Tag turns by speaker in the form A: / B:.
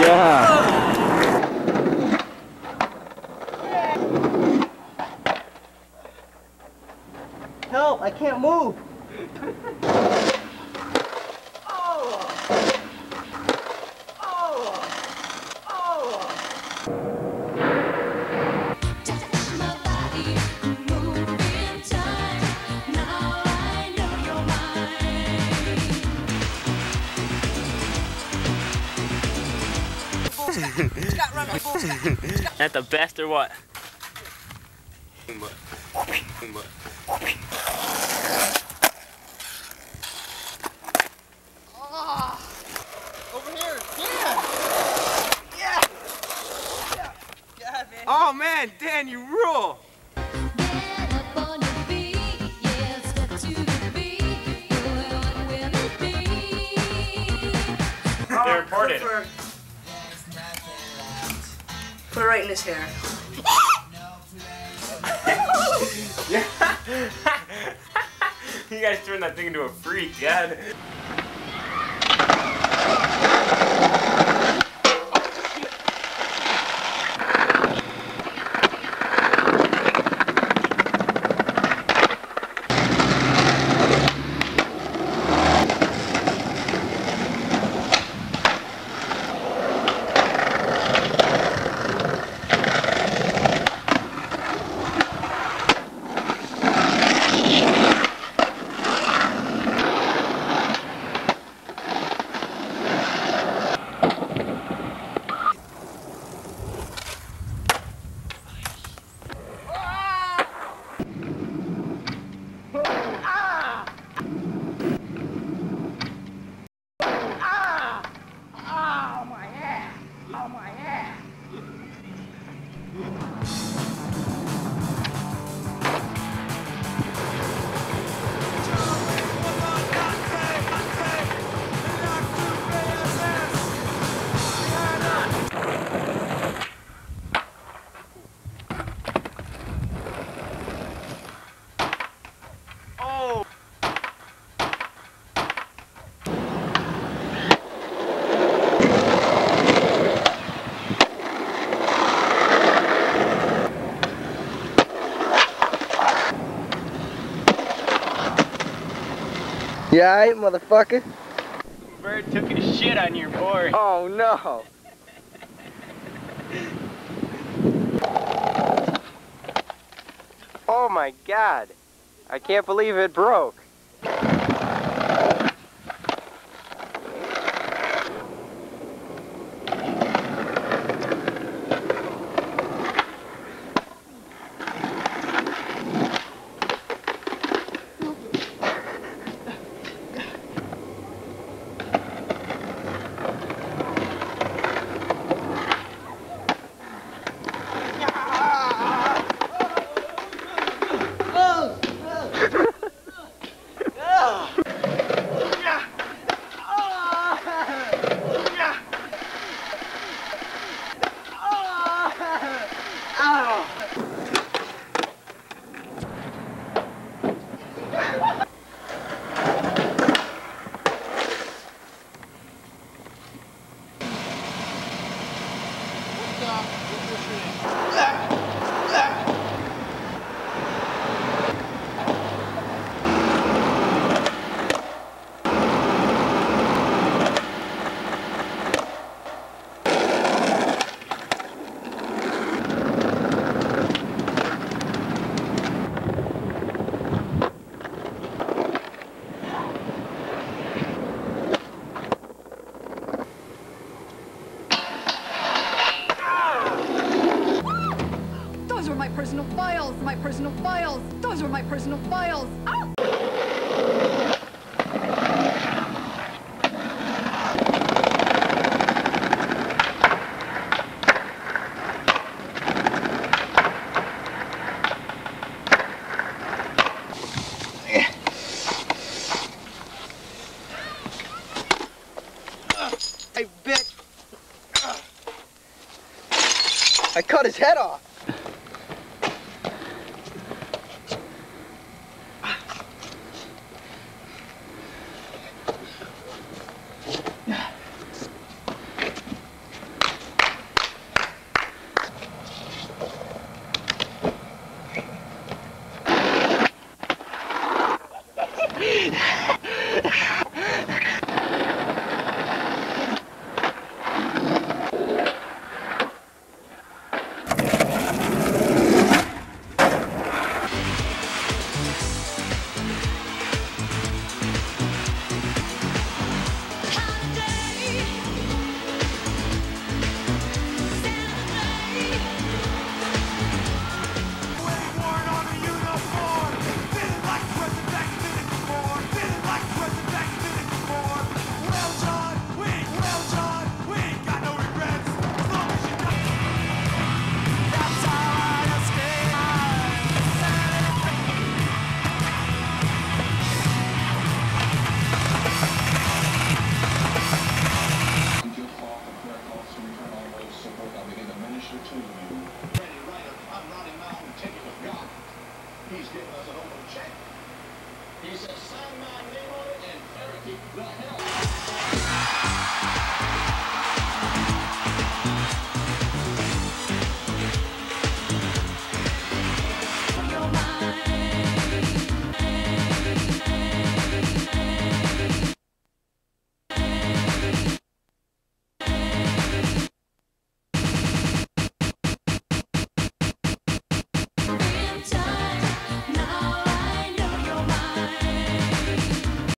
A: Yeah.
B: That the best or what?
A: Over here, yeah. Yeah. Yeah. God, man.
C: Oh man, Dan, you rule!
B: They're reported.
D: Put it right in his hair.
B: You guys turned that thing into a freak, God.
A: You alright, motherfucker?
B: Bird took a shit on your board.
A: Oh no. Oh my god. I can't believe it broke.
E: Those were my personal files, my personal files. Those were my personal files. Ah!
A: Hey, bitch. I cut his head off.